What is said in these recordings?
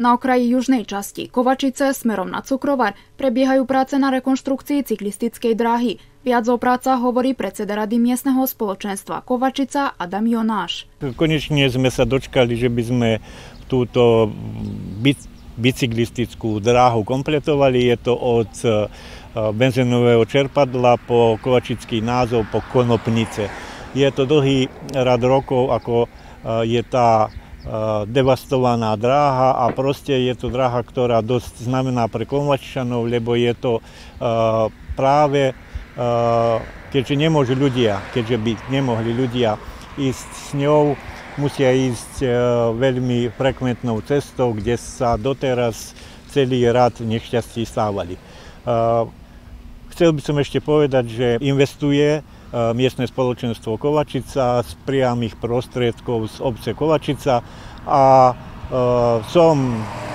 Na okraji južnej časti Kovačice smerom na Cukrovar prebiehajú práce na rekonštrukcii cyklistickej dráhy. Viac o práca hovorí predseda rady miestneho spoločenstva Kovačica Adam Jonáš. Konečne sme sa dočkali, že by sme túto bicyklistickú dráhu kompletovali. Je to od e, benzínového čerpadla po Kovačický názov po Konopnice. Je to dlhý rad rokov, ako e, je tá devastovaná dráha a proste je to dráha, ktorá dosť znamená pre Kovačičanov, lebo je to eh, práve, eh, keďže nemôžu ľudia, keďže by nemohli ľudia ísť s ňou, musia ísť veľmi frekventnou cestou, kde sa doteraz celý rad nešťastí stávali. Chcel by som ešte povedať, že investuje E, miestne spoločenstvo Kovačica z priamých prostriedkov z obce Kovačica a e, som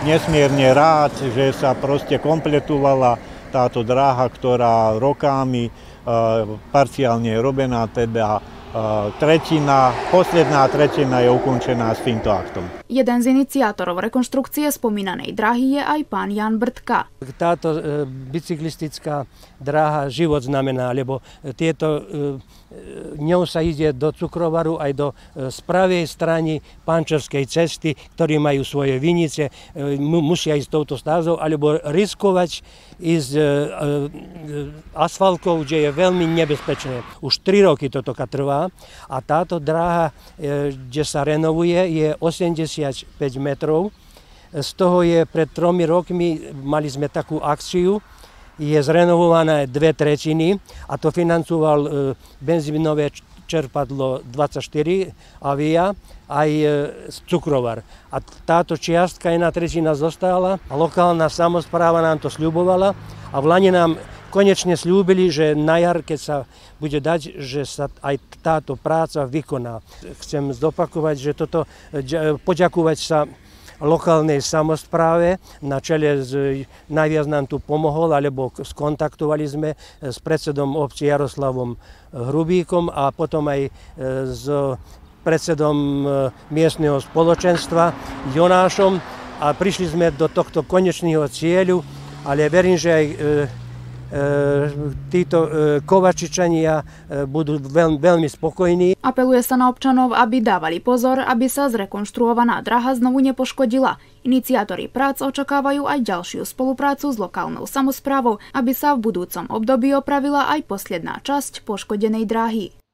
nesmierne rád, že sa proste kompletovala táto dráha, ktorá rokami e, parciálne je robená, teda tretina, posledná tretina je ukončená s týmto aktom. Jeden z iniciátorov rekonštrukcie spomínanej dráhy je aj pán Jan Brtka. Táto e, bicyklistická dráha život znamená, lebo tieto, e, ňou sa ide do Cukrovaru aj do e, spravej strany Pančovskej cesty, ktorí majú svoje vinice, e, musia ísť touto stázou, alebo riskovať ísť e, e, asfaltkou, kde je veľmi nebezpečné. Už 3 roky toto trvá a táto dráha, e, kde sa renovuje, je 85 metrov. Z toho je pred tromi rokmi, mali sme takú akciu, je zrenovované dve tretiny a to financoval e, benzínové čerpadlo 24 avia aj e, cukrovar. A táto čiastka, jedna tretina zostala a lokálna samozpráva nám to sľubovala a v Lani nám konečne slúbili, že na jar, keď sa bude dať, že sa aj táto práca vykoná. Chcem zopakovať, že toto, poďakovať sa lokálnej samozpráve na čele s, najviac nám tu pomohol, alebo skontaktovali sme s predsedom obci Jaroslavom Hrubíkom a potom aj e, s predsedom e, miestneho spoločenstva Jonášom a prišli sme do tohto konečného cieľu, ale verím, že aj e, E, títo e, Kovačičania e, budú veľ, veľmi spokojní. Apeluje sa na občanov, aby dávali pozor, aby sa zrekonštruovaná draha znovu nepoškodila. Iniciátori prác očakávajú aj ďalšiu spoluprácu s lokálnou samozprávou, aby sa v budúcom období opravila aj posledná časť poškodenej dráhy.